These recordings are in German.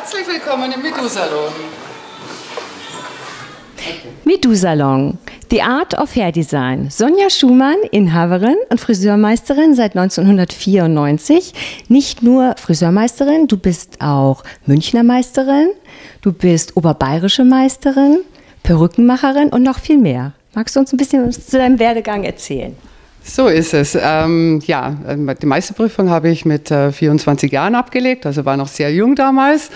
Herzlich willkommen im Medu-Salon. Medu-Salon, The Art of Hair Design. Sonja Schumann, Inhaberin und Friseurmeisterin seit 1994. Nicht nur Friseurmeisterin, du bist auch Münchner Meisterin, du bist oberbayerische Meisterin, Perückenmacherin und noch viel mehr. Magst du uns ein bisschen zu deinem Werdegang erzählen? So ist es. Ähm, ja, die Meisterprüfung habe ich mit äh, 24 Jahren abgelegt, also war noch sehr jung damals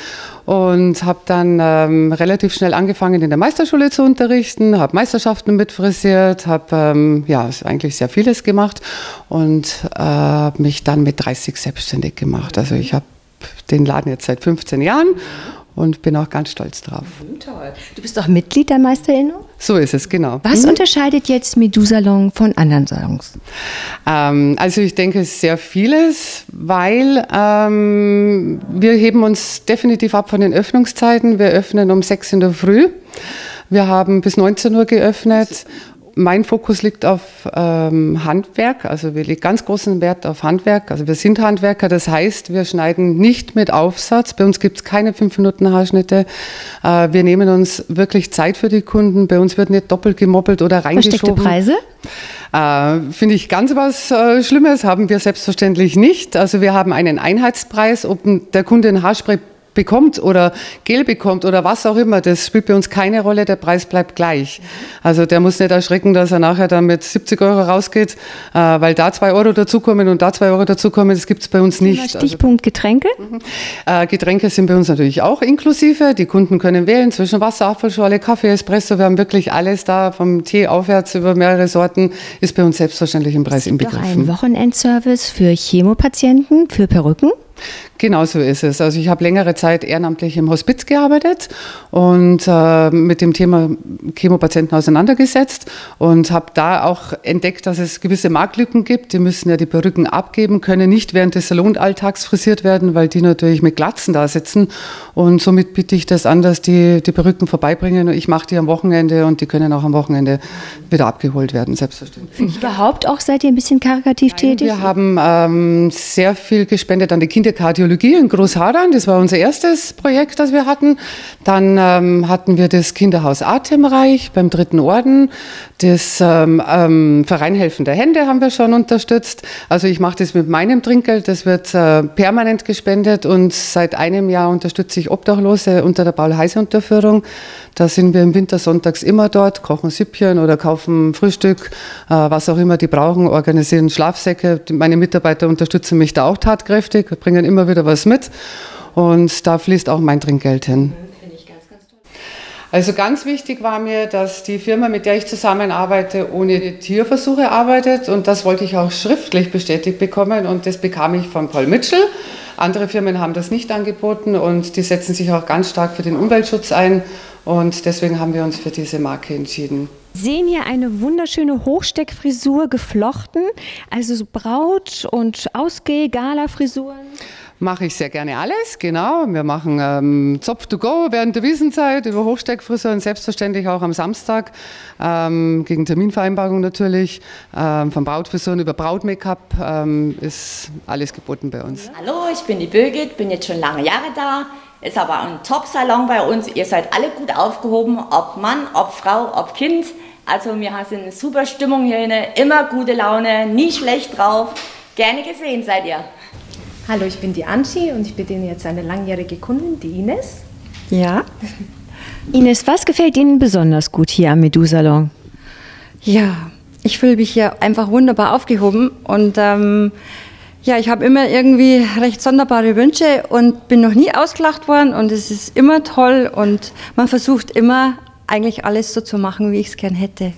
und habe dann ähm, relativ schnell angefangen in der Meisterschule zu unterrichten, habe Meisterschaften mitfrisiert, habe ähm, ja eigentlich sehr vieles gemacht und äh, habe mich dann mit 30 selbstständig gemacht. Also ich habe den Laden jetzt seit 15 Jahren und bin auch ganz stolz drauf. Mhm, toll. Du bist auch Mitglied der Meisterinnung? So ist es, genau. Was mhm. unterscheidet jetzt Medu-Salon von anderen Salons? Ähm, also ich denke sehr vieles, weil ähm, wir heben uns definitiv ab von den Öffnungszeiten. Wir öffnen um 6 in der Früh. Wir haben bis 19 Uhr geöffnet mein Fokus liegt auf ähm, Handwerk, also wir legen ganz großen Wert auf Handwerk. Also wir sind Handwerker, das heißt, wir schneiden nicht mit Aufsatz. Bei uns gibt es keine 5 Minuten Haarschnitte. Äh, wir nehmen uns wirklich Zeit für die Kunden. Bei uns wird nicht doppelt gemoppelt oder reingeschoben. Versteckte Preise? Äh, Finde ich ganz was äh, Schlimmes, haben wir selbstverständlich nicht. Also wir haben einen Einheitspreis, ob der Kunde ein Haarspray bekommt oder Gel bekommt oder was auch immer, das spielt bei uns keine Rolle, der Preis bleibt gleich. Also der muss nicht erschrecken, dass er nachher dann mit 70 Euro rausgeht, äh, weil da zwei Euro dazukommen und da zwei Euro dazukommen, das gibt es bei uns nicht. Also Stichpunkt Getränke? Also, Getränke sind bei uns natürlich auch inklusive. Die Kunden können wählen zwischen Wasser, Apfelschorle, Kaffee, Espresso. Wir haben wirklich alles da, vom Tee aufwärts über mehrere Sorten, ist bei uns selbstverständlich im Preis inbegriffen. Ein Wochenendservice für Chemopatienten, für Perücken? Genau so ist es. Also ich habe längere Zeit ehrenamtlich im Hospiz gearbeitet und äh, mit dem Thema Chemopatienten auseinandergesetzt und habe da auch entdeckt, dass es gewisse Marktlücken gibt. Die müssen ja die Perücken abgeben, können nicht während des Salonalltags frisiert werden, weil die natürlich mit Glatzen da sitzen. Und somit biete ich das an, dass die die Perücken vorbeibringen. Ich mache die am Wochenende und die können auch am Wochenende wieder abgeholt werden, selbstverständlich. Überhaupt auch seid ihr ein bisschen karitativ tätig? Wir haben ähm, sehr viel gespendet an die Kinderkardiologie Kardiologie in Großhadern. Das war unser erstes Projekt, das wir hatten. Dann ähm, hatten wir das Kinderhaus Atemreich beim Dritten Orden. Das ähm, ähm, Verein Helfende Hände haben wir schon unterstützt. Also ich mache das mit meinem Trinkgeld. Das wird äh, permanent gespendet und seit einem Jahr unterstütze ich Obdachlose unter der Paul-Heise-Unterführung. Da sind wir im Winter sonntags immer dort, kochen Süppchen oder kaufen Frühstück, äh, was auch immer die brauchen, organisieren Schlafsäcke. Meine Mitarbeiter unterstützen mich da auch tatkräftig, bringen immer wieder was mit und da fließt auch mein Trinkgeld hin. Also ganz wichtig war mir, dass die Firma, mit der ich zusammenarbeite, ohne Tierversuche arbeitet und das wollte ich auch schriftlich bestätigt bekommen und das bekam ich von Paul Mitchell. Andere Firmen haben das nicht angeboten und die setzen sich auch ganz stark für den Umweltschutz ein und deswegen haben wir uns für diese Marke entschieden. Sehen hier eine wunderschöne Hochsteckfrisur geflochten, also so Braut- und Ausgeh-Gala-Frisuren. Mache ich sehr gerne alles, genau. Wir machen ähm, Zopf to go während der Wiesenzeit über Hochsteckfrisuren, selbstverständlich auch am Samstag, ähm, gegen Terminvereinbarung natürlich. Ähm, von Brautfrisuren über Braut-Make-up ähm, ist alles geboten bei uns. Hallo, ich bin die Birgit, bin jetzt schon lange Jahre da. Ist aber ein Top-Salon bei uns. Ihr seid alle gut aufgehoben, ob Mann, ob Frau, ob Kind. Also wir haben eine super Stimmung hier, immer gute Laune, nie schlecht drauf. Gerne gesehen seid ihr. Hallo, ich bin die Anchi und ich bediene jetzt eine langjährige Kundin, die Ines. Ja. Ines, was gefällt Ihnen besonders gut hier am Medu-Salon? Ja, ich fühle mich hier einfach wunderbar aufgehoben und ähm, ja, ich habe immer irgendwie recht sonderbare Wünsche und bin noch nie ausgelacht worden und es ist immer toll und man versucht immer eigentlich alles so zu machen, wie ich es gern hätte.